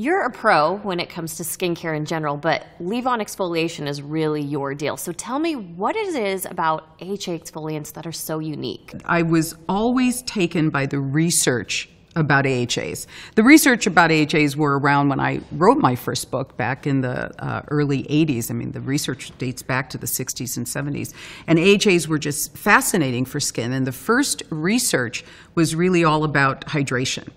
You're a pro when it comes to skincare in general, but leave-on exfoliation is really your deal. So tell me what it is about AHA exfoliants that are so unique. I was always taken by the research about AHAs. The research about AHAs were around when I wrote my first book back in the uh, early 80s. I mean, the research dates back to the 60s and 70s. And AHAs were just fascinating for skin. And the first research was really all about hydration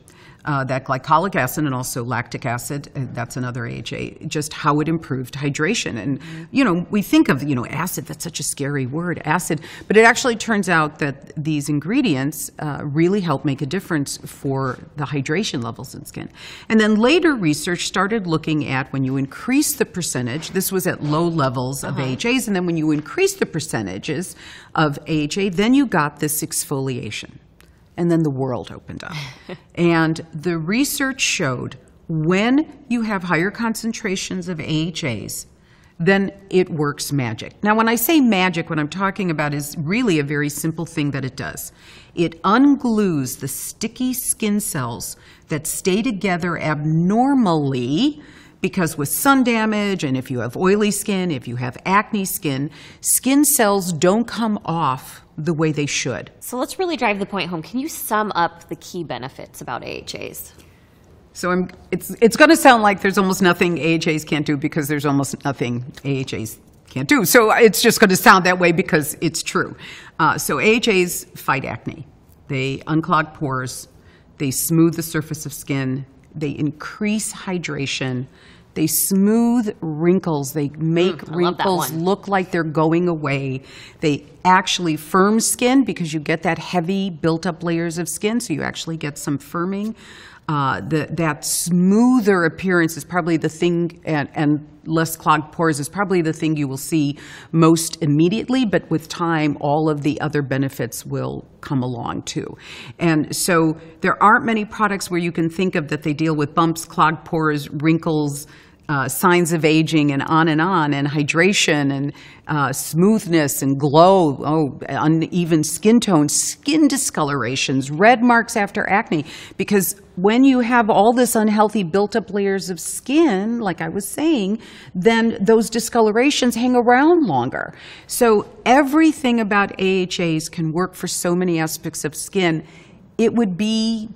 uh, that glycolic acid and also lactic acid, uh, that's another AHA, just how it improved hydration. And, you know, we think of, you know, acid, that's such a scary word, acid, but it actually turns out that these ingredients uh, really help make a difference for the hydration levels in skin. And then later research started looking at when you increase the percentage, this was at low levels of uh-huh. AHAs, and then when you increase the percentages of AHA, then you got this exfoliation and then the world opened up. and the research showed when you have higher concentrations of AHAs, then it works magic. Now, when I say magic, what I'm talking about is really a very simple thing that it does. It unglues the sticky skin cells that stay together abnormally because with sun damage and if you have oily skin, if you have acne skin, skin cells don't come off the way they should. So let's really drive the point home. Can you sum up the key benefits about AHAs? So I'm, it's, it's going to sound like there's almost nothing AHAs can't do because there's almost nothing AHAs can't do. So it's just going to sound that way because it's true. Uh, so AHAs fight acne. They unclog pores. They smooth the surface of skin. They increase hydration. They smooth wrinkles. They make mm, wrinkles look like they're going away. They actually firm skin because you get that heavy built up layers of skin, so you actually get some firming. Uh, the, that smoother appearance is probably the thing, and, and less clogged pores is probably the thing you will see most immediately, but with time, all of the other benefits will come along too. And so there aren't many products where you can think of that they deal with bumps, clogged pores, wrinkles, uh, signs of aging and on and on, and hydration and uh, smoothness and glow, oh, uneven skin tone, skin discolorations, red marks after acne. Because when you have all this unhealthy built up layers of skin, like I was saying, then those discolorations hang around longer. So everything about AHAs can work for so many aspects of skin. It would be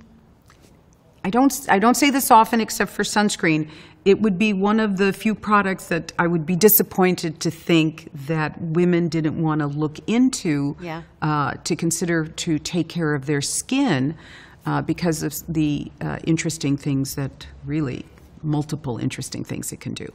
I don't, I don't say this often except for sunscreen. It would be one of the few products that I would be disappointed to think that women didn't want to look into yeah. uh, to consider to take care of their skin uh, because of the uh, interesting things that really, multiple interesting things it can do.